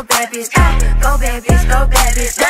go bad bitch, go bad bitch, go bad bitch.